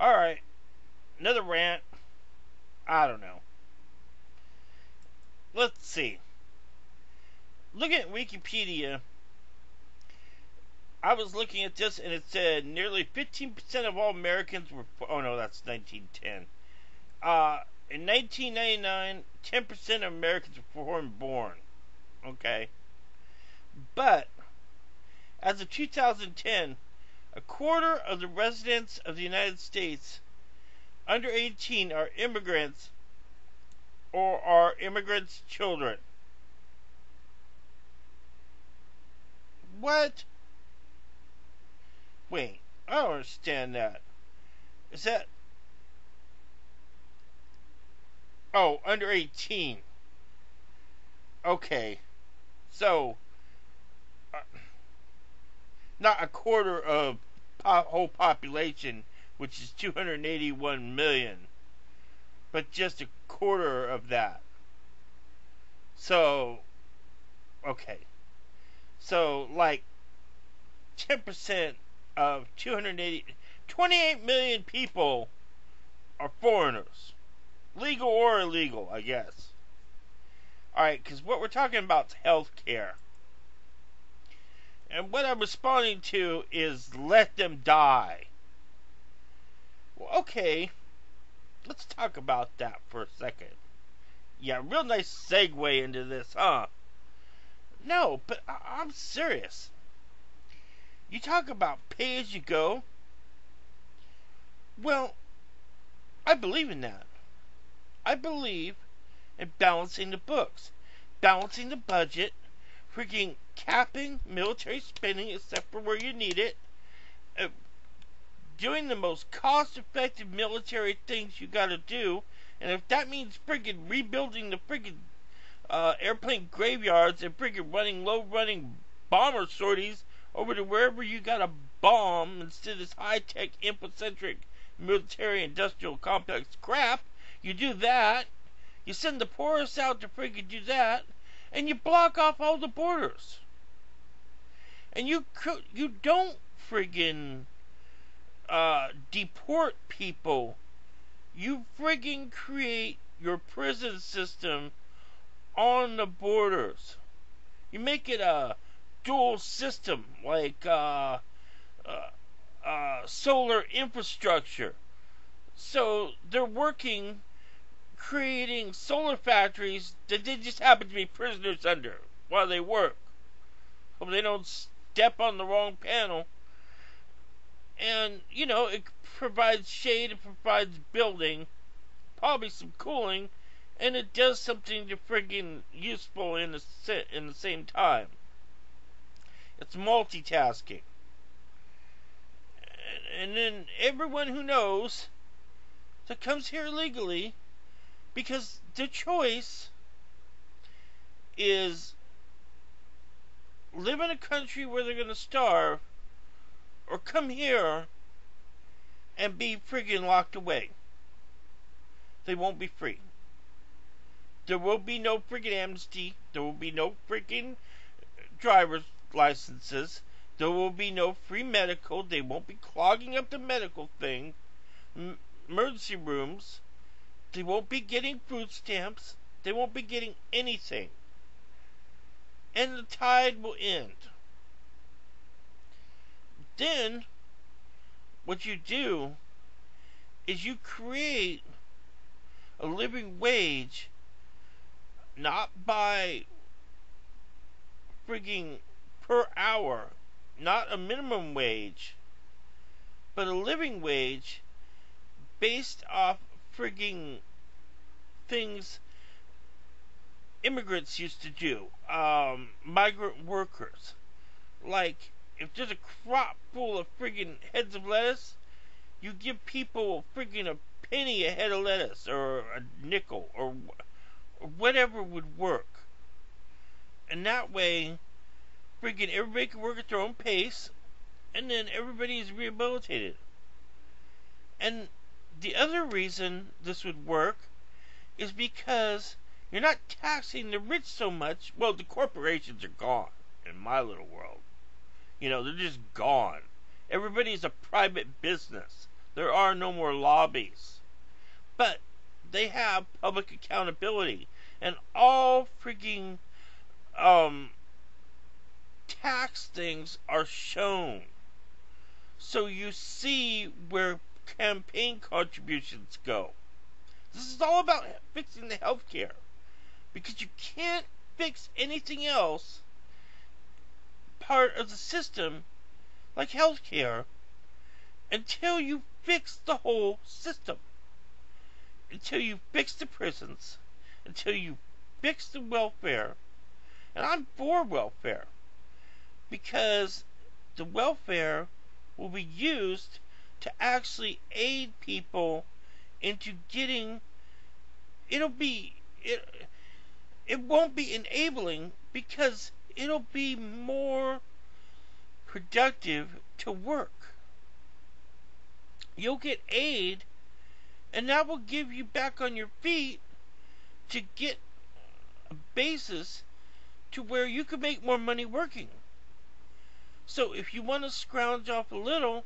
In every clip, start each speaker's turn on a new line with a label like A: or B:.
A: Alright. Another rant. I don't know. Let's see. Look at Wikipedia, I was looking at this and it said nearly 15% of all Americans were. Oh no, that's 1910. Uh, in 1999, 10% of Americans were foreign born. Okay. But, as of 2010, a quarter of the residents of the United States under 18 are immigrants or are immigrants' children. What? Wait, I don't understand that. Is that. Oh, under 18. Okay. So. Not a quarter of po- whole population, which is 281 million, but just a quarter of that. So, okay. So, like, 10% of 280, 28 million people are foreigners. Legal or illegal, I guess. Alright, because what we're talking about is health care. And what I'm responding to is let them die. Well, okay, let's talk about that for a second. Yeah, real nice segue into this, huh? No, but I- I'm serious. You talk about pay as you go. Well, I believe in that. I believe in balancing the books, balancing the budget, freaking capping military spending except for where you need it, uh, doing the most cost effective military things you gotta do, and if that means friggin' rebuilding the friggin' uh, airplane graveyards and friggin' running low running bomber sorties over to wherever you got a bomb instead of this high tech infocentric military industrial complex crap, you do that. You send the poorest out to friggin' do that, and you block off all the borders. And you you don't friggin' uh, deport people. You friggin' create your prison system on the borders. You make it a dual system, like uh, uh, uh, solar infrastructure. So they're working creating solar factories that they just happen to be prisoners under while they work. Hope they don't step on the wrong panel. And, you know, it provides shade, it provides building, probably some cooling, and it does something to friggin' useful in the, in the same time. It's multitasking. And, and then everyone who knows that comes here legally because the choice is live in a country where they're going to starve or come here and be friggin' locked away. They won't be free. There will be no friggin' amnesty. There will be no friggin' driver's licenses. There will be no free medical. They won't be clogging up the medical thing. Emergency rooms. They won't be getting food stamps. They won't be getting anything. And the tide will end. Then, what you do is you create a living wage not by frigging per hour, not a minimum wage, but a living wage based off frigging things immigrants used to do, um, migrant workers. Like, if there's a crop full of friggin' heads of lettuce, you give people friggin' a penny a head of lettuce, or a nickel, or, or whatever would work. And that way, friggin' everybody can work at their own pace, and then everybody is rehabilitated. And the other reason this would work is because you're not taxing the rich so much. Well, the corporations are gone in my little world. You know, they're just gone. Everybody's a private business. There are no more lobbies. But they have public accountability. And all freaking um, tax things are shown. So you see where campaign contributions go. This is all about fixing the health care. Because you can't fix anything else part of the system like health care until you fix the whole system. Until you fix the prisons, until you fix the welfare. And I'm for welfare because the welfare will be used to actually aid people into getting it'll be it it won't be enabling because it'll be more productive to work. You'll get aid and that will give you back on your feet to get a basis to where you can make more money working. So if you want to scrounge off a little,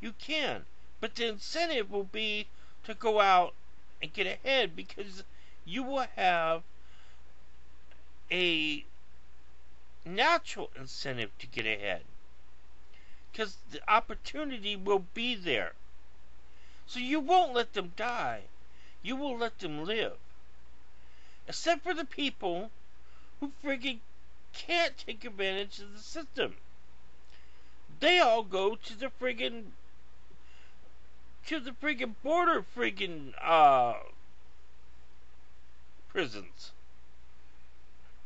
A: you can. But the incentive will be to go out and get ahead because you will have a natural incentive to get ahead. Because the opportunity will be there. So you won't let them die. You will let them live. Except for the people who friggin' can't take advantage of the system. They all go to the friggin' to the friggin' border friggin' uh prisons.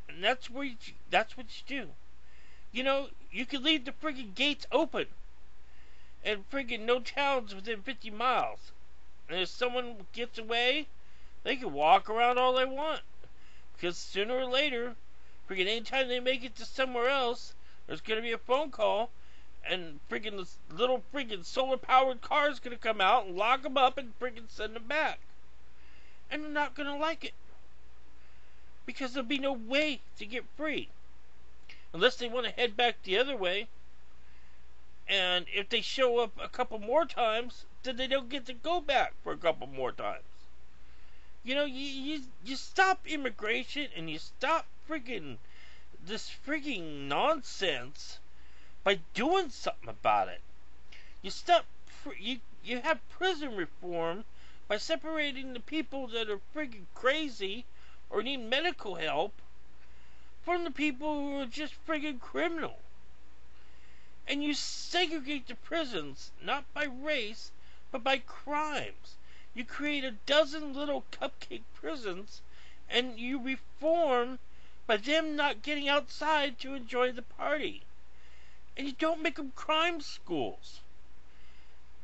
A: And that's where you, that's what you do. You know, you can leave the friggin' gates open. And friggin' no towns within 50 miles. And if someone gets away, they can walk around all they want. Because sooner or later, friggin' anytime they make it to somewhere else, there's gonna be a phone call, and friggin' this little friggin' solar powered car's gonna come out and lock them up and friggin' send them back. And they're not gonna like it. Because there'll be no way to get free. Unless they want to head back the other way. And if they show up a couple more times, then they don't get to go back for a couple more times. You know, you you, you stop immigration and you stop friggin' this friggin' nonsense by doing something about it. You stop you you have prison reform by separating the people that are friggin' crazy or need medical help from the people who are just friggin' criminal. And you segregate the prisons not by race but by crimes. You create a dozen little cupcake prisons and you reform by them not getting outside to enjoy the party. And you don't make them crime schools.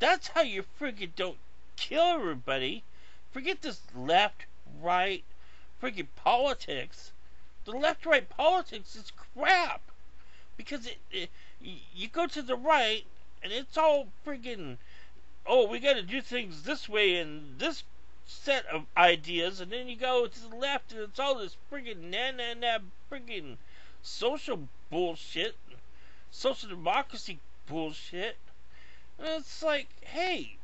A: That's how you friggin' don't kill everybody. Forget this left, right, friggin' politics. The left right politics is crap. Because it, it you go to the right and it's all friggin' oh, we got to do things this way and this set of ideas, and then you go to the left and it's all this friggin' na na na friggin' social bullshit, social democracy bullshit. And it's like, hey,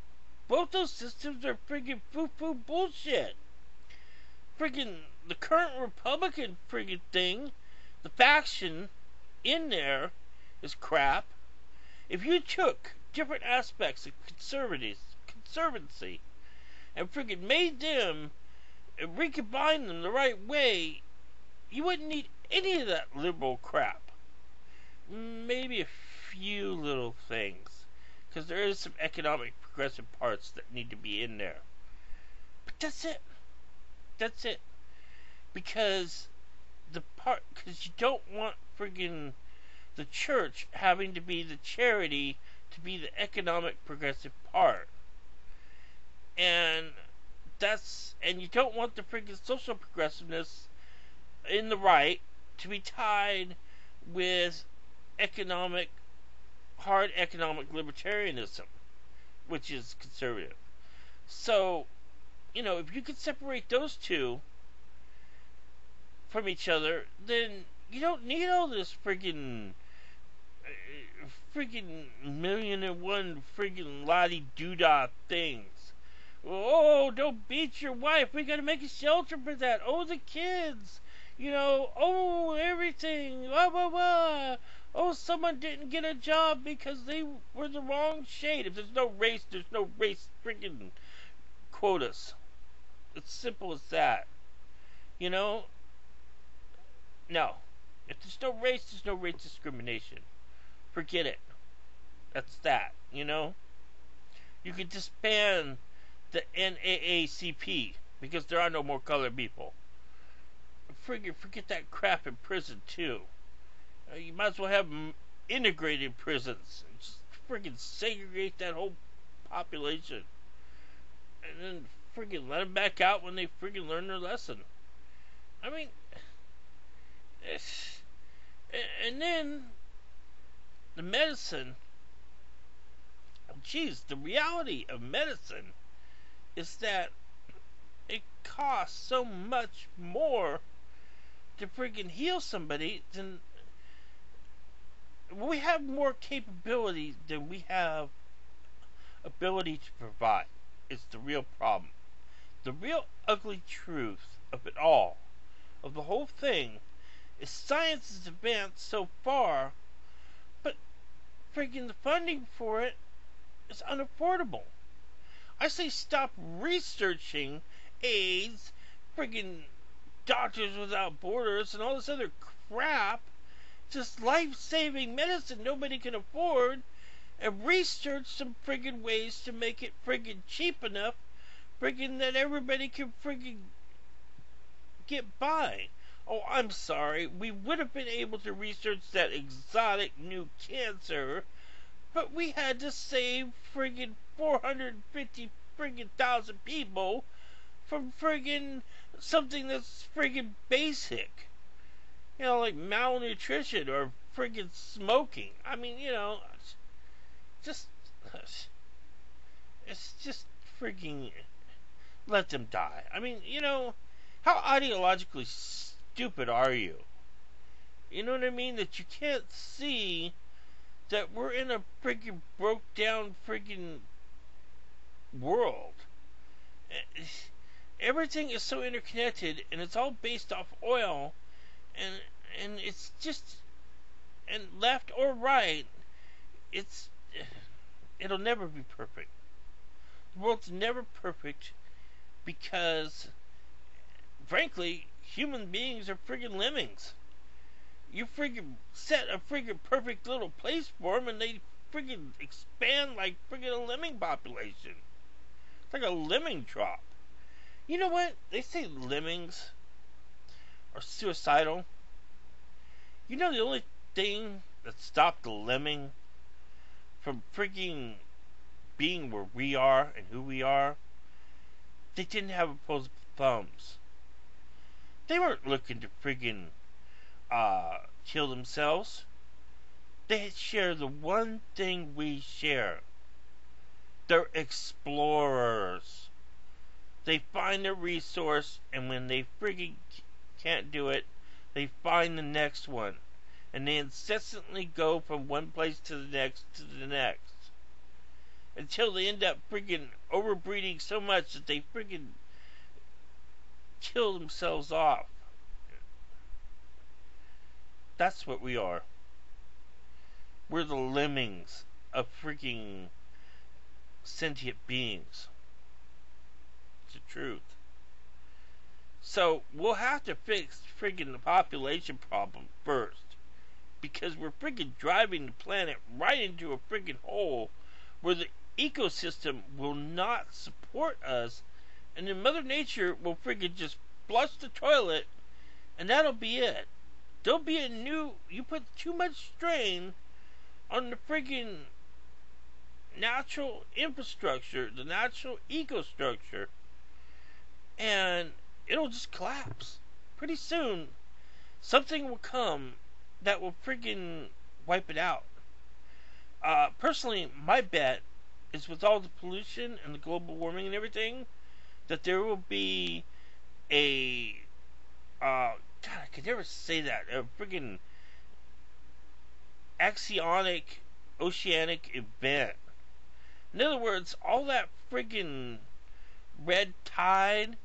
A: both those systems are friggin' foo foo bullshit. Friggin' the current Republican friggin' thing, the faction in there is crap. If you took different aspects of conservancy and friggin' made them and recombined them the right way, you wouldn't need any of that liberal crap. Maybe a few little things, because there is some economic progressive parts that need to be in there. But that's it. That's it. Because the part, because you don't want friggin' the church having to be the charity to be the economic progressive part. And that's and you don't want the freaking social progressiveness in the right to be tied with economic hard economic libertarianism, which is conservative. So, you know, if you could separate those two from each other, then you don't need all this friggin' uh, freaking million and one friggin' lottie doodah things. Oh, don't beat your wife. We gotta make a shelter for that. Oh, the kids. You know, oh, everything. Blah, blah, blah. Oh, someone didn't get a job because they were the wrong shade. If there's no race, there's no race freaking quotas. It's simple as that. You know? No. If there's no race, there's no race discrimination. Forget it. That's that, you know? You could disband the NAACP because there are no more colored people. Forget, forget that crap in prison, too. Uh, you might as well have integrated prisons. Just freaking segregate that whole population. And then freaking let them back out when they freaking learn their lesson. I mean, and then the medicine. Geez, the reality of medicine is that it costs so much more to freaking heal somebody than we have more capability than we have ability to provide. It's the real problem. The real ugly truth of it all, of the whole thing, is science has advanced so far, but freaking the funding for it is unaffordable. I say stop researching AIDS, freaking Doctors Without Borders, and all this other crap. Just life saving medicine nobody can afford, and research some friggin' ways to make it friggin' cheap enough, friggin' that everybody can friggin' get by. Oh, I'm sorry. We would have been able to research that exotic new cancer, but we had to save friggin' 450 friggin' thousand people from friggin' something that's friggin' basic. You know, like malnutrition or friggin' smoking. I mean, you know, just. It's just friggin' let them die. I mean, you know, how ideologically stupid are you? You know what I mean? That you can't see that we're in a freaking broke down freaking world. Eh, everything is so interconnected and it's all based off oil and and it's just and left or right it's it'll never be perfect. The world's never perfect because frankly human beings are friggin' lemmings. You friggin' set a friggin' perfect little place for them, and they friggin' expand like friggin' a lemming population. It's like a lemming drop. You know what? They say lemmings are suicidal. You know the only thing that stopped the lemming from friggin' being where we are and who we are? They didn't have opposable thumbs. They weren't looking to friggin' uh, kill themselves. They share the one thing we share. They're explorers. They find a resource, and when they friggin' can't do it, they find the next one. And they incessantly go from one place to the next to the next. Until they end up friggin' overbreeding so much that they friggin' kill themselves off. That's what we are. We're the lemmings of freaking sentient beings. It's the truth. So we'll have to fix friggin' the population problem first. Because we're friggin' driving the planet right into a friggin' hole where the ecosystem will not support us and then Mother Nature will friggin' just flush the toilet, and that'll be it. There'll be a new. You put too much strain on the friggin' natural infrastructure, the natural ecostructure, and it'll just collapse. Pretty soon, something will come that will friggin' wipe it out. Uh, personally, my bet is with all the pollution and the global warming and everything, that there will be a uh God, I could never say that a friggin' axionic oceanic event. In other words, all that friggin' red tide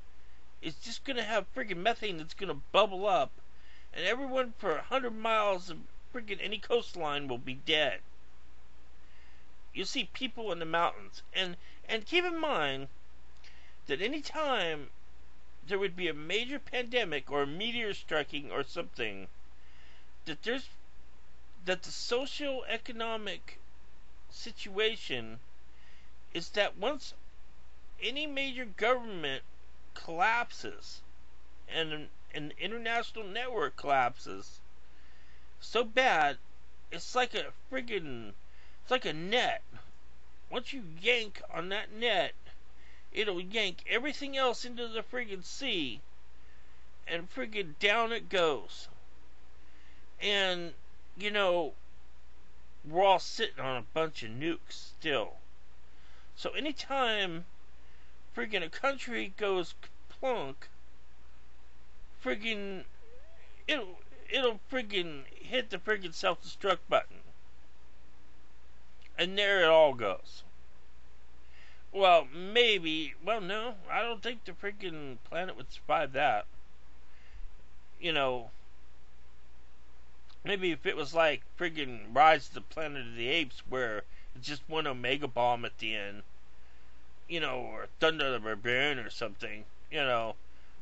A: is just gonna have friggin' methane that's gonna bubble up, and everyone for a hundred miles of friggin' any coastline will be dead. You'll see people in the mountains, and and keep in mind that any time there would be a major pandemic or a meteor striking or something, that there's that the social economic situation is that once any major government collapses and an international network collapses so bad it's like a friggin' it's like a net. Once you yank on that net it'll yank everything else into the friggin' sea and friggin' down it goes. And you know we're all sitting on a bunch of nukes still. So anytime friggin' a country goes plunk, friggin' it'll it'll friggin' hit the friggin' self destruct button. And there it all goes. Well, maybe. Well, no, I don't think the friggin' planet would survive that. You know, maybe if it was like friggin' Rise of the Planet of the Apes, where it's just one Omega bomb at the end you know, or Thundarr the Barbarian or something, you know,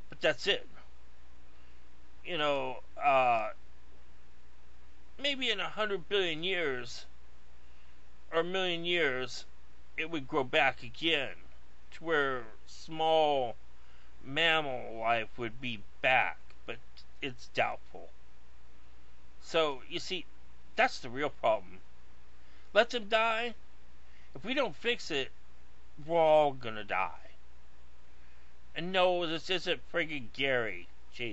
A: but that's it. You know, uh, maybe in a hundred billion years or a million years, it would grow back again to where small mammal life would be back, but it's doubtful. So, you see, that's the real problem. Let them die. If we don't fix it, we're all gonna die. And no, this isn't friggin' Gary.